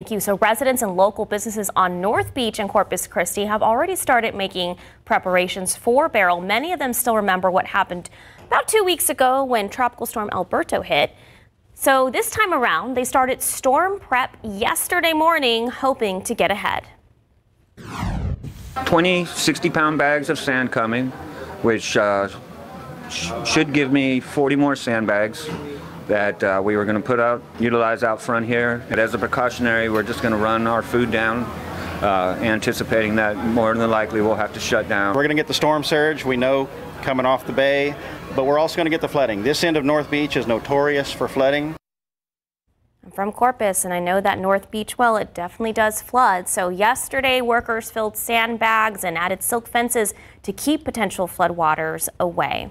Thank you. So residents and local businesses on North Beach and Corpus Christi have already started making preparations for Beryl. Many of them still remember what happened about two weeks ago when Tropical Storm Alberto hit. So this time around, they started storm prep yesterday morning, hoping to get ahead. 20 60 pound bags of sand coming, which uh, sh should give me 40 more sandbags that uh, we were going to put out, utilize out front here. And as a precautionary, we're just going to run our food down, uh, anticipating that more than likely we'll have to shut down. We're going to get the storm surge, we know, coming off the bay, but we're also going to get the flooding. This end of North Beach is notorious for flooding. I'm from Corpus, and I know that North Beach, well, it definitely does flood. So yesterday, workers filled sandbags and added silt fences to keep potential floodwaters away.